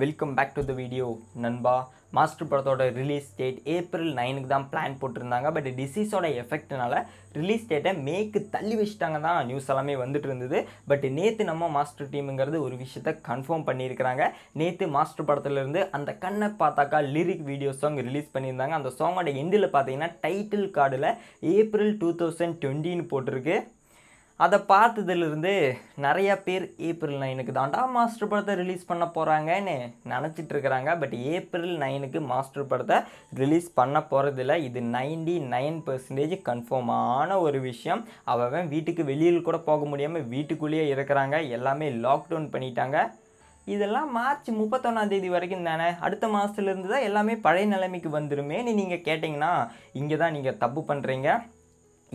Welcome back to the video நண்பா. மாஸ்டர் படத்தோட release date April நைனுக்கு தான் பிளான் போட்டிருந்தாங்க. பட் டிசீஸோட எஃபெக்ட்னால ரிலீஸ் டேட்டை மேக்கு தள்ளி வச்சுட்டாங்க தான் நியூஸ் எல்லாமே வந்துட்டு இருந்தது. பட் நேற்று நம்ம மாஸ்டர் டீமுங்கிறது ஒரு விஷயத்த கன்ஃபார்ம் பண்ணியிருக்கிறாங்க. நேற்று மாஸ்டர் படத்துலேருந்து அந்த கண்ணை பார்த்தாக்கா லிரிக் வீடியோ சாங் ரிலீஸ் பண்ணியிருந்தாங்க. அந்த சாங்கோட எண்டில் பார்த்தீங்கன்னா டைட்டில் கார்டில் ஏப்ரல் டூ தௌசண்ட் டுவெண்ட்டின்னு போட்டிருக்கு. அதை பார்த்ததுலேருந்து நிறையா பேர் ஏப்ரல் நைனுக்கு தாண்டா மாஸ்டர் படத்தை ரிலீஸ் பண்ண போகிறாங்கன்னு நினச்சிட்டு இருக்கிறாங்க பட் ஏப்ரல் நைனுக்கு மாஸ்டர் படத்தை ரிலீஸ் பண்ண போகிறதில்ல இது நைன்டி நைன் பர்சன்டேஜ் கன்ஃபார்மான ஒரு விஷயம். அவன் வீட்டுக்கு வெளியில் கூட போக முடியாமல் வீட்டுக்குள்ளேயே இருக்கிறாங்க. எல்லாமே லாக்டவுன் பண்ணிட்டாங்க. இதெல்லாம் மார்ச் முப்பத்தொன்னாம் தேதி வரைக்கும் தானே. அடுத்த மாதத்துலேருந்து தான் எல்லாமே பழைய நிலைமைக்கு வந்துருமேன்னு நீங்கள் கேட்டிங்கன்னா இங்கே தான் நீங்கள் தப்பு பண்ணுறீங்க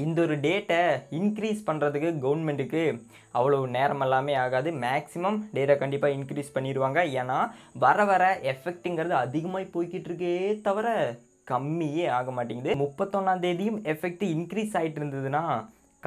இந்த ஒரு டேட்டை இன்க்ரீஸ் பண்ணுறதுக்கு கவர்மெண்ட்டுக்கு அவ்வளோ நேரம் எல்லாமே ஆகாது. மேக்ஸிமம் டேட்டை கண்டிப்பாக இன்க்ரீஸ் பண்ணிடுவாங்க ஏன்னா வர வர எஃபெக்ட்டுங்கிறது அதிகமாக போய்கிட்டு இருக்கே தவிர கம்மியே ஆக மாட்டேங்குது. முப்பத்தொன்னாம் தேதியும் எஃபெக்ட் இன்க்ரீஸ் ஆகிட்டு இருந்ததுன்னா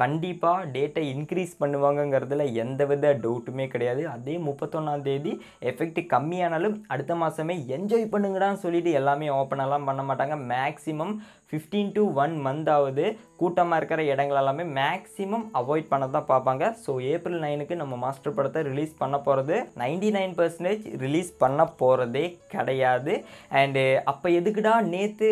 கண்டிப்பாக டேட்டை இன்க்ரீஸ் பண்ணுவாங்கங்கிறதுல எந்த வித டவுட்டுமே கிடையாது. அதே முப்பத்தொன்னாம் தேதி எஃபெக்ட் கம்மியானாலும் அடுத்த மாதமே என்ஜாய் பண்ணுங்கடான்னு சொல்லிட்டு எல்லாமே ஓப்பனெல்லாம் பண்ண மாட்டாங்க. Maximum fifteen to one month ஆகுது கூட்டமாக இருக்கிற இடங்கள் எல்லாமே மேக்ஸிமம் அவாய்ட் பண்ண தான் பார்ப்பாங்க. ஸோ ஏப்ரல் நைனுக்கு நம்ம மாஸ்டர் படத்தை ரிலீஸ் பண்ண போகிறது நைன்டி நைன் பர்சன்டேஜ் ரிலீஸ் பண்ண போகிறதே கிடையாது. அண்டு அப்போ எதுக்குடா நேற்று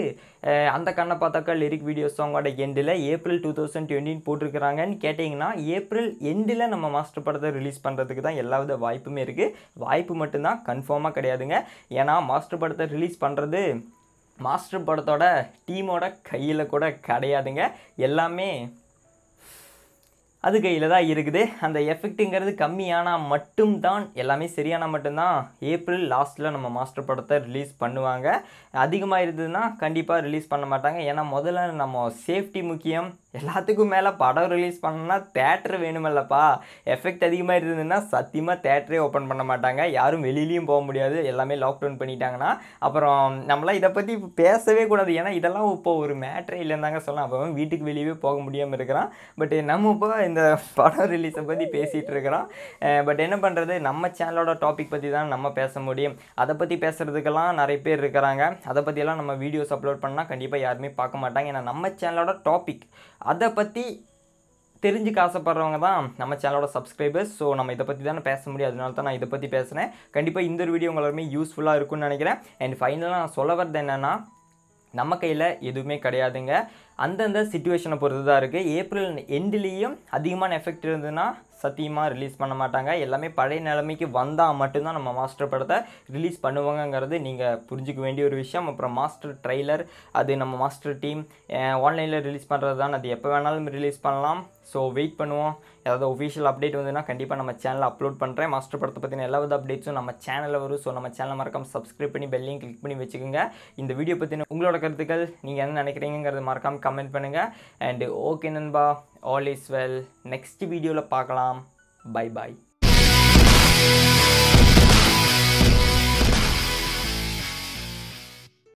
அந்த கண்ணை பார்த்தாக்கா லிரிக் வீடியோ சாங்கோட எண்டில் ஏப்ரல் டூ தௌசண்ட் டுவெண்ட்டின்னு போட்டிருக்கிறாங்கன்னு கேட்டிங்கன்னா ஏப்ரல் எண்டில் நம்ம மாஸ்டர் படத்தை ரிலீஸ் பண்ணுறதுக்கு தான் எல்லா வித வாய்ப்புமே இருக்குது வாய்ப்பு மட்டும்தான் கன்ஃபார்மாக கிடையாதுங்க. ஏன்னா மாஸ்டர் படத்தை ரிலீஸ் பண்ணுறது மாஸ்டர் படத்தோட டீமோட கையில் கூட கிடையாதுங்க. எல்லாமே அது கையில் தான் இருக்குது. அந்த எஃபெக்ட்டுங்கிறது கம்மியானால் மட்டும்தான் எல்லாமே சரியானால் மட்டும்தான் ஏப்ரல் லாஸ்ட்டில் நம்ம மாஸ்டர் படத்தை ரிலீஸ் பண்ணுவாங்க. அதிகமாக இருந்ததுன்னா கண்டிப்பாக ரிலீஸ் பண்ண மாட்டாங்க. ஏன்னா முதல்ல நம்ம சேஃப்டி முக்கியம் எல்லாத்துக்கும் மேலே படம் ரிலீஸ் பண்ணணும்னா தேட்டர் வேணுமில்லப்பா. எஃபெக்ட் அதிகமாக இருந்ததுன்னா சத்தியமாக தேட்டரே ஓப்பன் பண்ண மாட்டாங்க. யாரும் வெளியிலையும் போக முடியாது. எல்லாமே லாக்டவுன் பண்ணிட்டாங்கன்னா. அப்புறம் நம்மளாம் இதை பற்றி பேசவே கூடாது. ஏன்னா இதெல்லாம் இப்போ ஒரு மேட்ரே தாங்க சொல்லலாம். அப்போ வீட்டுக்கு வெளியவே போக முடியாமல் இருக்கிறான். பட் நம்ம இப்போ இந்த படம் ரிலீஸை பற்றி பேசிகிட்டு இருக்கிறோம். பட் என்ன பண்ணுறது நம்ம சேனலோட டாபிக் பற்றி தான் நம்ம பேச முடியும். அதை பற்றி பேசுகிறதுக்கெல்லாம் நிறைய பேர் இருக்கிறாங்க. அதை பற்றியெல்லாம் நம்ம வீடியோஸ் அப்லோட் பண்ணால் கண்டிப்பாக யாருமே பார்க்க மாட்டாங்க. ஏன்னா நம்ம சேனலோட டாபிக் அதை பற்றி தெரிஞ்சுக்க ஆசைப்படுறவங்க தான் நம்ம சேனலோட சப்ஸ்கிரைபர்ஸ் ஸோ நம்ம இதை பற்றி தானே பேச முடியும். அதனால தான் நான் இதை பற்றி பேசுகிறேன் கண்டிப்பாக இந்த ஒரு வீடியோ உங்களுமே யூஸ்ஃபுல்லாக இருக்கும்னு நினைக்கிறேன். அண்ட் ஃபைனலாக நான் சொல்ல வர்றது என்னென்னா நம்ம கையில் எதுவுமே கிடையாதுங்க. அந்தந்த சுச்சுவேஷனை பொறுத்து தான் இருக்குது ஏப்ரல் எண்ட்லேயும் அதிகமான எஃபெக்ட் இருந்ததுன்னா சத்தியமாக ரிலீஸ் பண்ண மாட்டாங்க. எல்லாமே பழைய நிலைமைக்கு வந்தால் மட்டும்தான் நம்ம மாஸ்டர் படத்தை ரிலீஸ் பண்ணுவாங்கங்கிறது நீங்கள் புரிஞ்சிக்க வேண்டிய ஒரு விஷயம். அப்புறம் மாஸ்டர் ட்ரெய்லர் அது நம்ம மாஸ்டர் டீம் ஆன்லைனில் ரிலீஸ் பண்ணுறது தான் அது எப்போ வேணாலும் ரிலீஸ் பண்ணலாம். ஸோ வெயிட் பண்ணுவோம். ஏதாவது ஒஃபிஷியல் அப்டேட் வந்துன்னா கண்டிப்பாக நம்ம சேனலில் அப்லோட் பண்ணுறேன் மாஸ்டர் படத்தை பற்றின எல்லா வித அப்டேட்ஸும் நம்ம சேனலில் வரும். ஸோ நம்ம சேனலை மறக்காமல் சப்ஸ்கிரைப் பண்ணி பெல்லையும் கிளிக் பண்ணி வச்சுக்கோங்க. இந்த வீடியோ பற்றின உங்களோட கருத்துக்கள் நீங்கள் என்ன நினைக்கிறீங்கிறது மறக்காமல் கமெண்ட் பண்ணுங்கள் அண்டு ஓகே நண்பா. ஆல் இஸ் வெல் நெக்ஸ்ட் வீடியோவில் பார்க்கலாம் பை பாய்